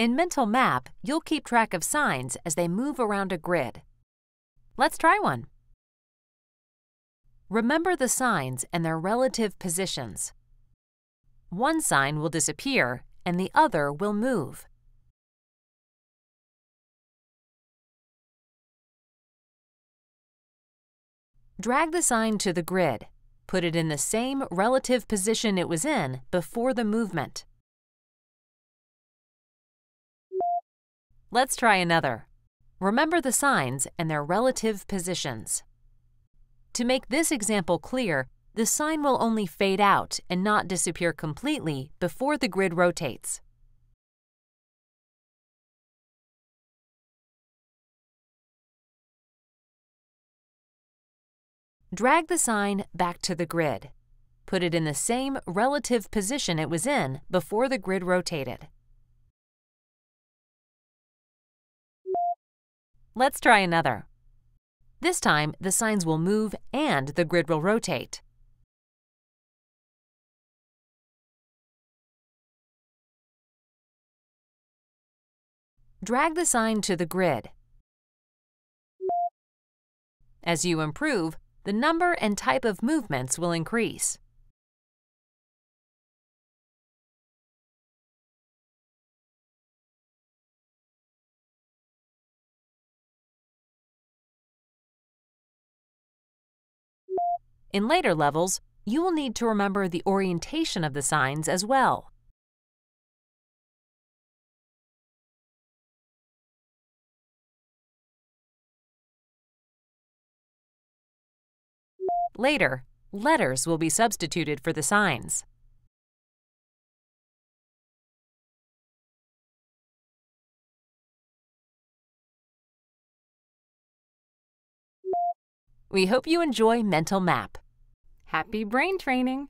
In Mental Map, you'll keep track of signs as they move around a grid. Let's try one. Remember the signs and their relative positions. One sign will disappear and the other will move. Drag the sign to the grid. Put it in the same relative position it was in before the movement. Let's try another. Remember the signs and their relative positions. To make this example clear, the sign will only fade out and not disappear completely before the grid rotates. Drag the sign back to the grid. Put it in the same relative position it was in before the grid rotated. Let's try another. This time, the signs will move and the grid will rotate. Drag the sign to the grid. As you improve, the number and type of movements will increase. In later levels, you will need to remember the orientation of the signs as well. Later, letters will be substituted for the signs. We hope you enjoy Mental Map. Happy brain training!